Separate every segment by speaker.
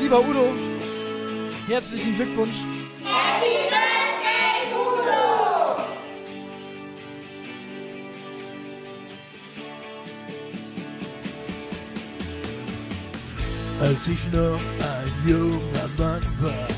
Speaker 1: Lieber Udo, herzlichen Glückwunsch.
Speaker 2: Happy Birthday, Udo!
Speaker 3: Als ich noch ein junger Mann war,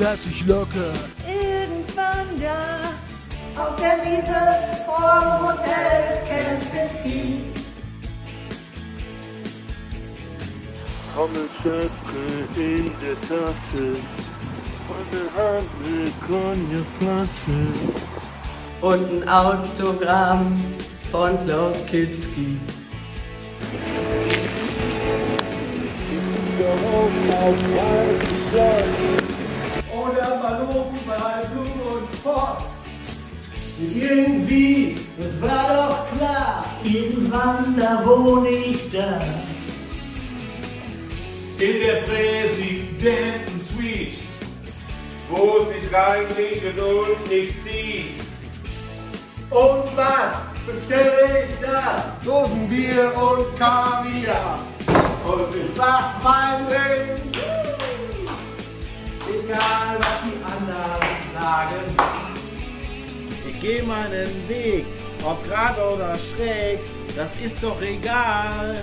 Speaker 3: saß ich locker
Speaker 4: Irgendwann da auf der Wiese vorm Hotel Kempinski.
Speaker 3: Trommelschöpfe in der Tasche und eine andere Cognacflasche.
Speaker 5: und ein Autogramm von Klaus Kinski.
Speaker 6: Oder Ballon bei Blue und Post. Irgendwie, es war doch klar,
Speaker 4: Irgendwann da wohne ich da.
Speaker 7: In der Präsidentensuite, wo sich reinlegen und nicht zieht.
Speaker 6: Und was bestelle ich da? Dosenbier und Kaviar. Und ich mach mein Ding. Egal was die anderen sagen.
Speaker 8: Ich geh meinen Weg, ob grad oder schräg, das ist doch egal.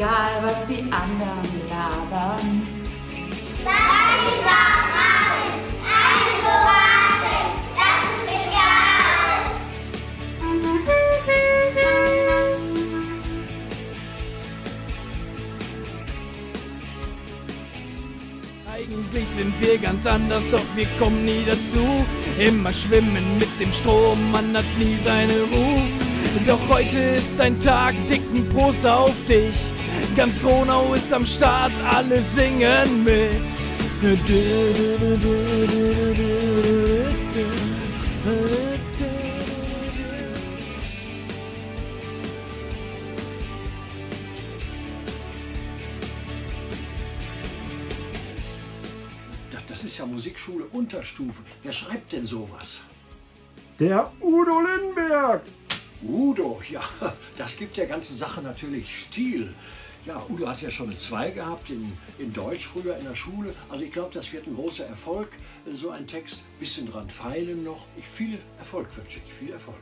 Speaker 3: Egal was die anderen
Speaker 4: labern.
Speaker 2: Lass mich was machen! Also warten! Das ist egal!
Speaker 1: Eigentlich sind wir ganz anders, doch wir kommen nie dazu. Immer schwimmen mit dem Strom, man hat nie seine Ruhe. Doch heute ist ein Tag, dicken Prost auf dich. Ganz Gronau ist am Start, alle singen mit.
Speaker 9: Das ist ja Musikschule Unterstufe. Wer schreibt denn sowas?
Speaker 3: Der Udo Lindenberg.
Speaker 9: Udo, ja, das gibt der ganzen Sache natürlich Stil. Ja, Udo hat ja schon eine 2 gehabt in, in Deutsch früher in der Schule. Also ich glaube, das wird ein großer Erfolg, so ein Text. Bisschen dran feilen noch. Ich viel Erfolg wünsche ich, viel Erfolg.